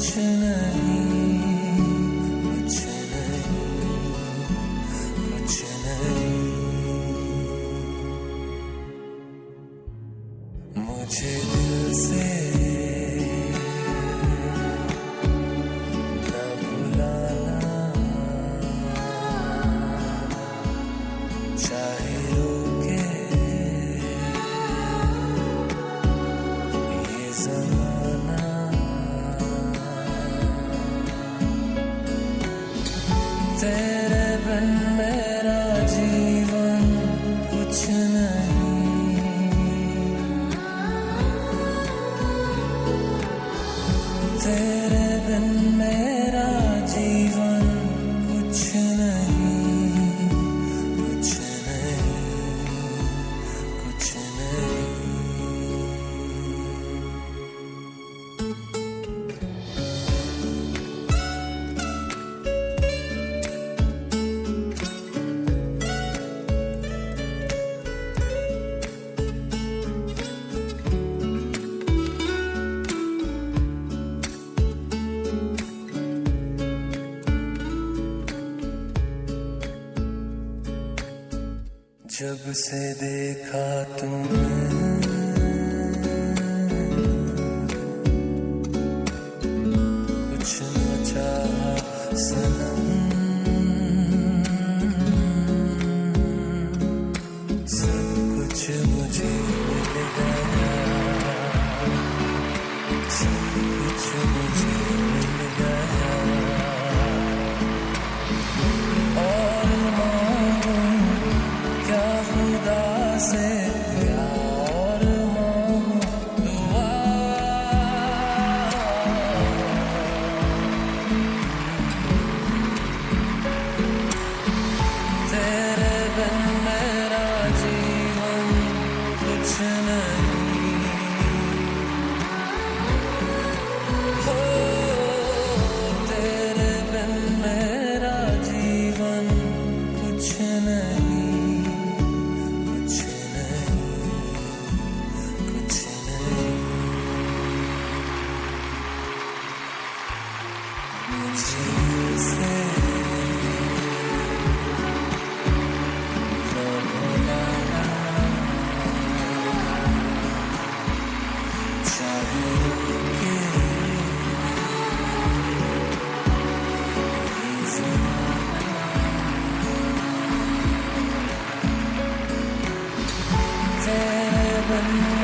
कुछ नहीं कुछ नहीं कुछ नहीं। मुझे दिल से तेरे जब से देखा तुमने। कुछ न चाहा सना 温暖。